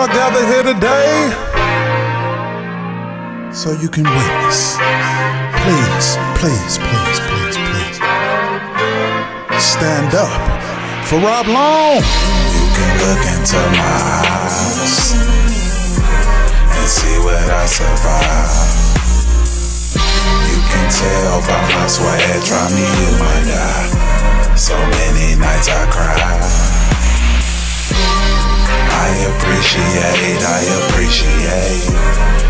are gathered here today so you can witness. Please, please, please, please, please. Stand up for Rob Long. You can look into my eyes and see what I survived. You can tell by my swag, try me, you might die. Appreciate, I appreciate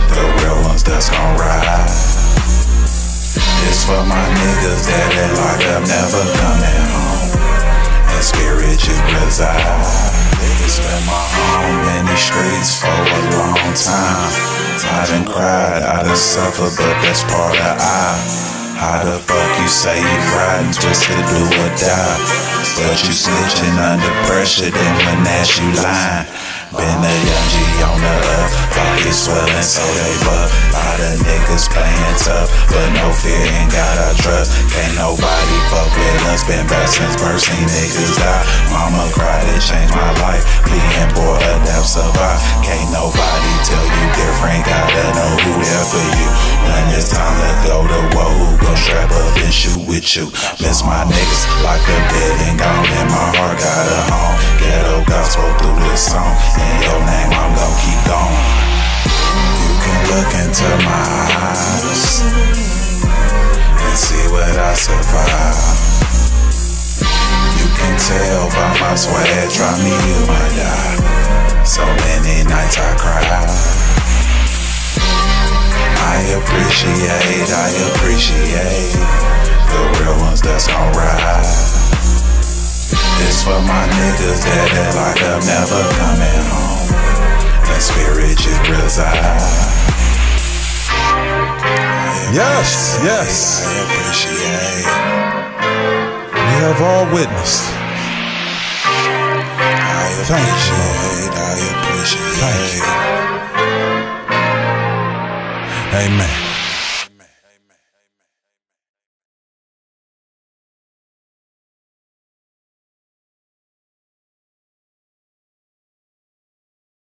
the real ones that's gon' ride. This for my niggas that ain't like I'm never coming home. And spirit you reside. It's been my home in these streets for a long time. I done cried, I done suffered, but that's part of I. How the fuck you say you riding, twisted do or die? But you snitching under pressure, then when that's you lying. Been a young G on the up, pockets swelling so they buff. Lot of niggas playing tough, but no fear ain't got our trust. Can't nobody fuck with us, been bad since birth, seen niggas die. Mama cried, it changed my life. Being poor, adapt, survive. Can't nobody tell you different, gotta know who there for you. When it's time to go to war, who gon' strap up and shoot with you? Miss my niggas, locked up dead and gone, and my heart got a home. This song. In your name, I'm gon' keep going. You can look into my eyes and see what I survived. You can tell by my swag, try me, you might die. So many nights I cried. I appreciate, I appreciate my niggas that act like I'm never coming home. And spirit you reside. Yes, yes. I appreciate. We have all witnessed. I Thank you, appreciate. I appreciate. Thank you. Amen.